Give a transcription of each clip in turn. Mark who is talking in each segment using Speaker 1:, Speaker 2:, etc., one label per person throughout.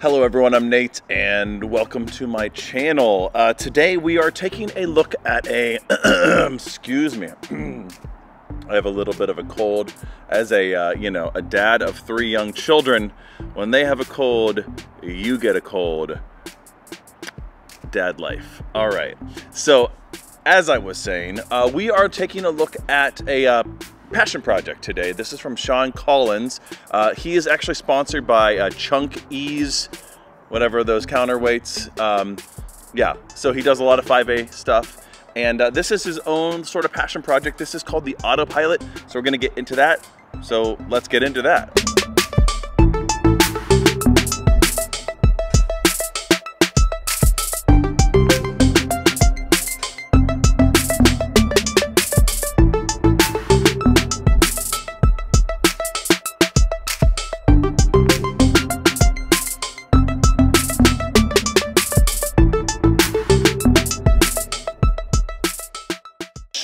Speaker 1: Hello everyone, I'm Nate and welcome to my channel. Uh, today we are taking a look at a, excuse me, I have a little bit of a cold. As a, uh, you know, a dad of three young children, when they have a cold, you get a cold. Dad life. All right, so as I was saying, uh, we are taking a look at a uh, passion project today. This is from Sean Collins. Uh, he is actually sponsored by uh, Chunkies, whatever those counterweights. Um, yeah, so he does a lot of 5A stuff. And uh, this is his own sort of passion project. This is called the Autopilot. So we're gonna get into that. So let's get into that.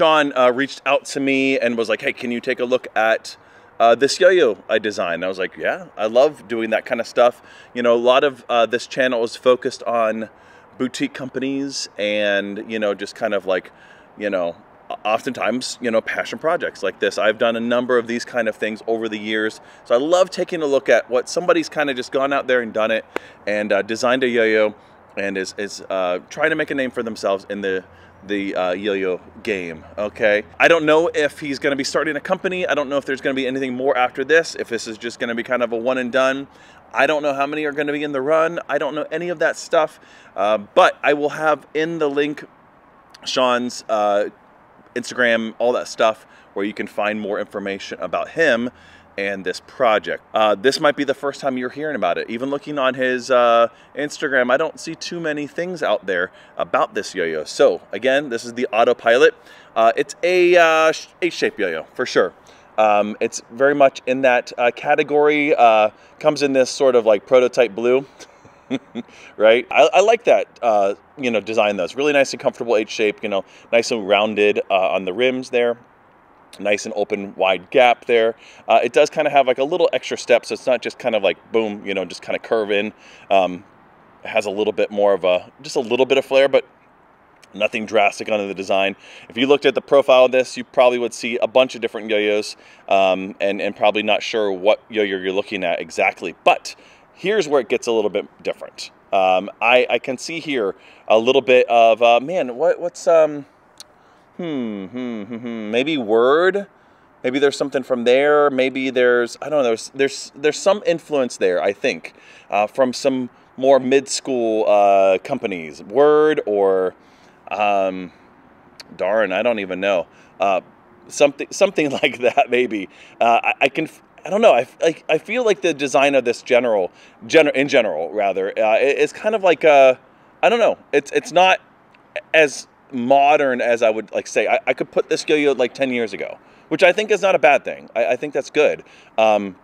Speaker 1: Sean uh, reached out to me and was like, hey, can you take a look at uh, this yo-yo I designed? I was like, yeah, I love doing that kind of stuff. You know, a lot of uh, this channel is focused on boutique companies and, you know, just kind of like, you know, oftentimes, you know, passion projects like this. I've done a number of these kind of things over the years. So I love taking a look at what somebody's kind of just gone out there and done it and uh, designed a yo-yo and is, is uh, trying to make a name for themselves in the the uh, yo-yo game, okay? I don't know if he's gonna be starting a company. I don't know if there's gonna be anything more after this, if this is just gonna be kind of a one and done. I don't know how many are gonna be in the run. I don't know any of that stuff, uh, but I will have in the link Sean's uh, Instagram, all that stuff, where you can find more information about him and this project. Uh, this might be the first time you're hearing about it. Even looking on his uh, Instagram, I don't see too many things out there about this yo-yo. So again, this is the Autopilot. Uh, it's a uh, H-shaped yo-yo for sure. Um, it's very much in that uh, category. Uh, comes in this sort of like prototype blue. right? I, I, like that, uh, you know, design though. It's really nice and comfortable H shape, you know, nice and rounded on the rims there nice and open wide gap there. Uh, it does kind of have like a little extra step so it's not just kind of like boom you know just kind of curve in. Um, has a little bit more of a just a little bit of flare but nothing drastic on the design. If you looked at the profile of this you probably would see a bunch of different yo-yos um, and, and probably not sure what yo-yo you're looking at exactly. But here's where it gets a little bit different. Um, I, I can see here a little bit of uh, man what, what's um hmm, hmm, hmm, hmm, maybe Werrd. Maybe there's something from there. Maybe there's I don't know. There's there's there's some influence there. I think uh, from some more mid-school uh, companies, Werrd or um, darn, I don't even know. Uh, something something like that maybe. Uh, I, I, can I don't know. I, I, I, feel like the design of this general, gen, in general rather, uh, is kind of like a I don't know. It's it's not as modern as I would like say. I, I could put this yo-yo like 10 years ago, which I think is not a bad thing. I, I think that's good. Um,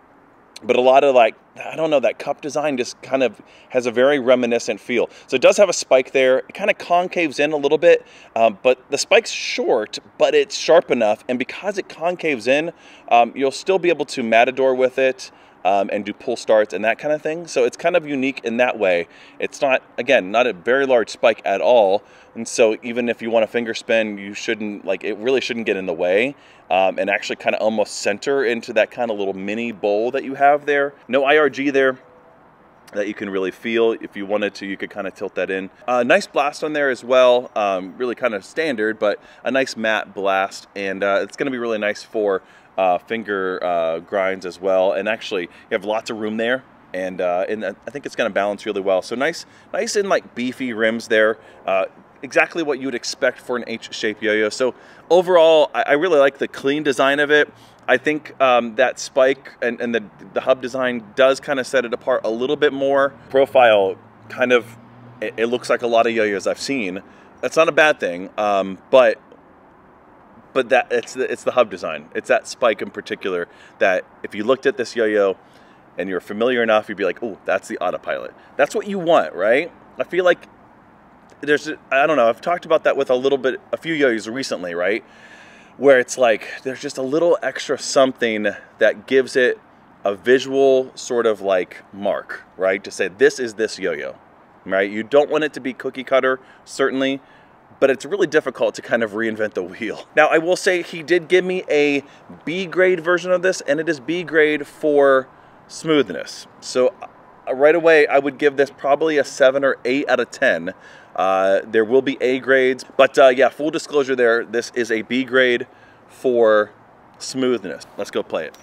Speaker 1: but a lot of like I don't know that cup design just kind of has a very reminiscent feel. So it does have a spike there. It kind of concaves in a little bit, um, but the spike's short, but it's sharp enough. And because it concaves in, um, you'll still be able to matador with it um, and do pull starts and that kind of thing. So it's kind of unique in that way. It's not, again, not a very large spike at all. And so even if you want a finger spin, you shouldn't, like, it really shouldn't get in the way um, and actually kind of almost center into that kind of little mini bowl that you have there. No IRG there that you can really feel. If you wanted to, you could kind of tilt that in. Uh, nice blast on there as well. Um, really kind of standard, but a nice matte blast. And uh, it's gonna be really nice for uh, finger uh, grinds as well. And actually, you have lots of room there. And, uh, and I think it's going to balance really well. So nice, nice and like beefy rims there. Uh, exactly what you would expect for an H-shaped yo-yo. So overall, I, I, really like the clean design of it. I think um, that spike and, and the, the hub design does kind of set it apart a little bit more. Profile kind of, it, it looks like a lot of yo-yos I've seen. That's not a bad thing, um, but but that it's the, it's the hub design. It's that spike in particular that if you looked at this yo-yo and you're familiar enough, you'd be like, oh, that's the autopilot. That's what you want, right? I feel like there's, I don't know, I've talked about that with a little bit, a few yo-yos recently, right? Where it's like, there's just a little extra something that gives it a visual sort of like mark, right? To say this is this yo-yo, right? You don't want it to be cookie cutter, certainly, but it's really difficult to kind of reinvent the wheel. Now, I will say he did give me a B grade version of this, and it is B grade for smoothness. So uh, right away, I would give this probably a seven or eight out of 10. Uh, there will be A grades, but uh, yeah, full disclosure there, this is a B grade for smoothness. Let's go play it.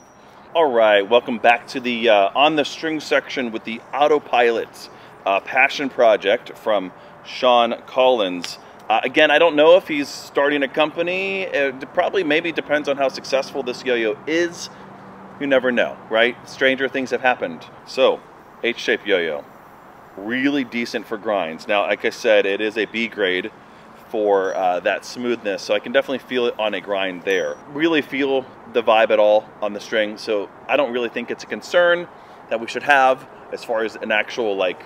Speaker 1: All right, welcome back to the uh, on the string section with the Autopilot uh, passion project from Sean Collins. Uh, again, I don't know if he's starting a company. It probably maybe depends on how successful this yo-yo is. You never know, right? Stranger things have happened. So, H-shaped yo-yo, really decent for grinds. Now, like I said, it is a B grade for uh, that smoothness, so I can definitely feel it on a grind there. Really feel the vibe at all on the string, so I don't really think it's a concern that we should have as far as an actual like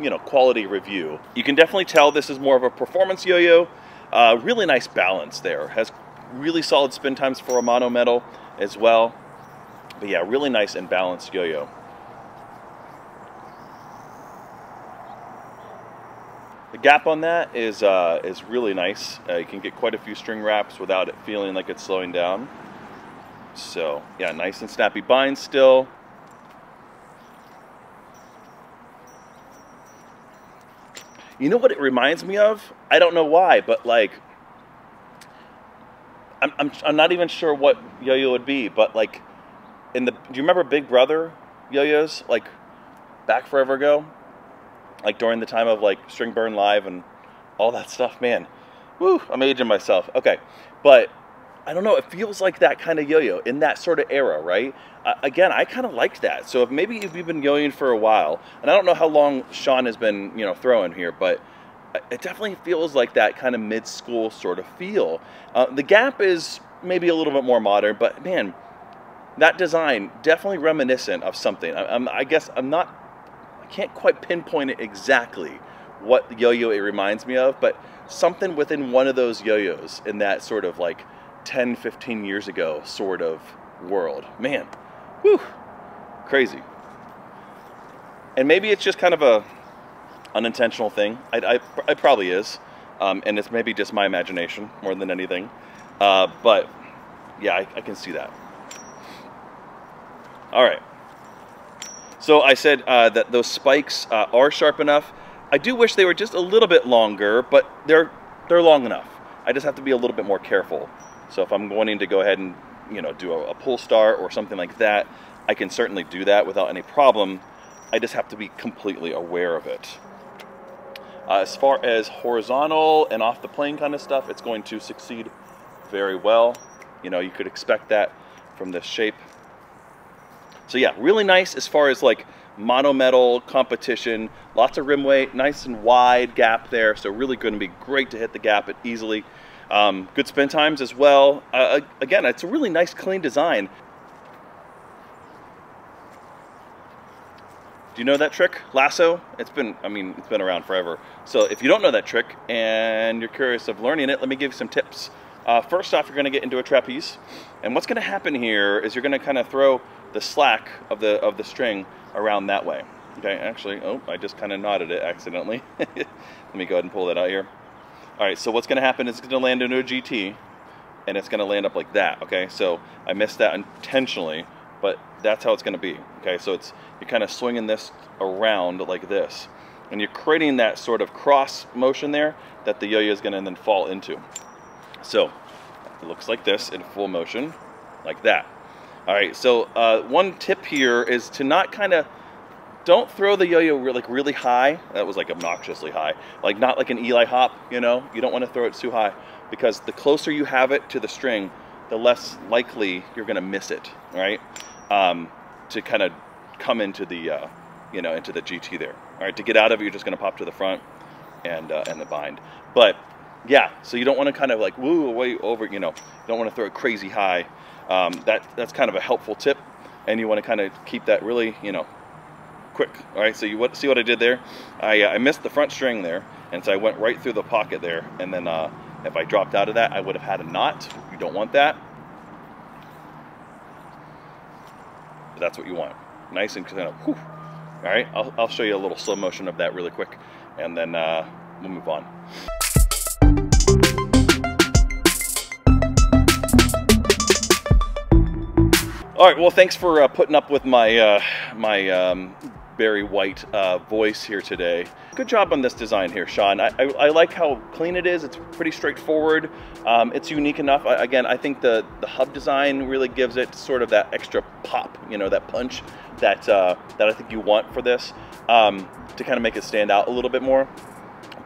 Speaker 1: you know, quality review. You can definitely tell this is more of a performance yo-yo. Uh, really nice balance there. Has really solid spin times for a mono metal as well. But yeah, really nice and balanced yo-yo. The gap on that is uh, is really nice. Uh, you can get quite a few string wraps without it feeling like it's slowing down. So yeah, nice and snappy bind still. You know what it reminds me of? I don't know why, but like, I'm, I'm, I'm not even sure what yo-yo would be, but like, in the, do you remember Big Brother yo-yos? Like, back forever ago? Like during the time of like String Burn Live and all that stuff, man. Woo, I'm aging myself. Okay, but I don't know, it feels like that kind of yo-yo in that sort of era, right? Uh, again, I kind of like that. So if maybe if you've been yo-yoing for a while, and I don't know how long Sean has been, you know, throwing here, but it definitely feels like that kind of mid-school sort of feel. Uh, the Gap is maybe a little bit more modern, but man, that design definitely reminiscent of something. I, I guess I'm not, I can't quite pinpoint it exactly what yo-yo it reminds me of, but something within one of those yo-yos in that sort of like 10, 15 years ago sort of world. Man, whew, crazy. And maybe it's just kind of a unintentional thing. I, I it probably is. Um, and it's maybe just my imagination more than anything. Uh, but yeah, I, I, can see that. All right. So I said uh, that those spikes uh, are sharp enough. I do wish they were just a little bit longer, but they're they're long enough. I just have to be a little bit more careful. So if I'm wanting to go ahead and you know do a, a pull start or something like that, I can certainly do that without any problem. I just have to be completely aware of it. Uh, as far as horizontal and off the plane kind of stuff, it's going to succeed very well. You know, you could expect that from this shape. So yeah, really nice as far as like mono metal competition. Lots of rim weight, nice and wide gap there. So really going to be great to hit the gap easily. Um, good spin times as well. Uh, again, it's a really nice, clean design. Do you know that trick, lasso? It's been, I mean, it's been around forever. So if you don't know that trick and you're curious of learning it, let me give you some tips. Uh, first off, you're gonna get into a trapeze. And what's gonna happen here is you're gonna kind of throw the slack of the, of the string around that way. Okay, actually, oh, I just kind of knotted it accidentally. let me go ahead and pull that out here. All right, so what's gonna happen is it's gonna land into a GT and it's gonna land up like that, okay? So I missed that intentionally, but that's how it's gonna be, okay? So it's, you're kind of swinging this around like this and you're creating that sort of cross motion there that the yo-yo is gonna then fall into. So it looks like this in full motion, like that. All right, so uh, one tip here is to not kind of don't throw the yo-yo like really high. That was like obnoxiously high. Like not like an Eli hop, you know? You don't want to throw it too high because the closer you have it to the string, the less likely you're going to miss it, right? Um, to kind of come into the, uh, you know, into the GT there. All right, to get out of it, you're just going to pop to the front and uh, and the bind. But yeah, so you don't want to kind of like woo away over, you know, you don't want to throw it crazy high. Um, that that's kind of a helpful tip, and you want to kind of keep that really, you know, quick. All right, so you what, see what I did there? I, uh, I missed the front string there, and so I went right through the pocket there, and then uh, if I dropped out of that, I would have had a knot. You don't want that. that's what you want. Nice and kind of, whew. All right, I'll, I'll show you a little slow motion of that really quick, and then uh, we'll move on. All right, well, thanks for uh, putting up with my uh, my um, very white uh, voice here today. Good job on this design here, Sean. I, I, I like how clean it is. It's pretty straightforward. Um, it's unique enough. I, again, I think the, the hub design really gives it sort of that extra pop, you know, that punch that, uh, that I think you want for this um, to kind of make it stand out a little bit more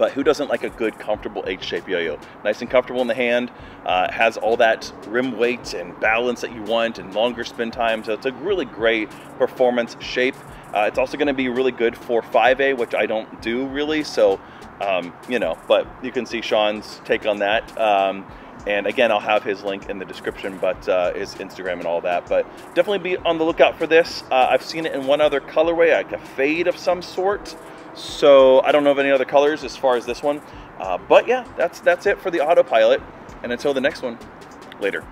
Speaker 1: but who doesn't like a good comfortable H-shape yo-yo? Nice and comfortable in the hand, uh, has all that rim weight and balance that you want and longer spin time, so it's a really great performance shape. Uh, it's also gonna be really good for 5A, which I don't do really, so, um, you know, but you can see Sean's take on that. Um, and again, I'll have his link in the description, but uh, his Instagram and all that. But definitely be on the lookout for this. Uh, I've seen it in one other colorway, like a fade of some sort. So I don't know of any other colors as far as this one. Uh, but yeah, that's, that's it for the autopilot. And until the next one, later.